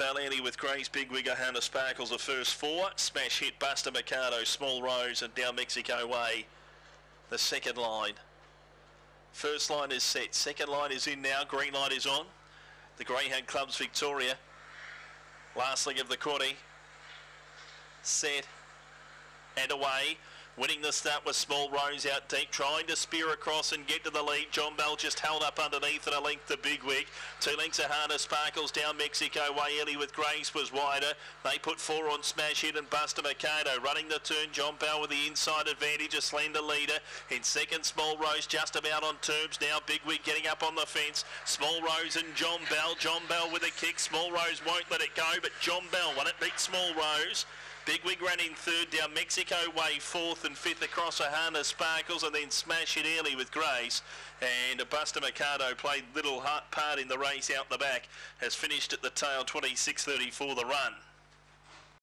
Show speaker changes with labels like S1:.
S1: Bell with Grace Big Wigger, Hannah Sparkles the first four. Smash hit Buster Mercado, Small Rose and Down Mexico Way. The second line. First line is set. Second line is in now. Green light is on. The Greyhound Clubs Victoria. Last leg of the quarter. Set and away. Winning the start with Small Rose out deep, trying to spear across and get to the lead. John Bell just held up underneath at a length to Big Wig. Two lengths of harder sparkles down Mexico way. With Grace was wider. They put four on Smash Hit and Buster Mercado. Running the turn, John Bell with the inside advantage, a slender leader. In second, Small Rose just about on terms now. Big Wig getting up on the fence. Small Rose and John Bell. John Bell with a kick. Small Rose won't let it go, but John Bell won it, beat Small Rose. Big Wig ran third, down Mexico Way fourth and fifth across Ahana Sparkles and then Smash Hit Early with Grace. And Buster Mercado played little part in the race out the back, has finished at the tail 26.34 the run.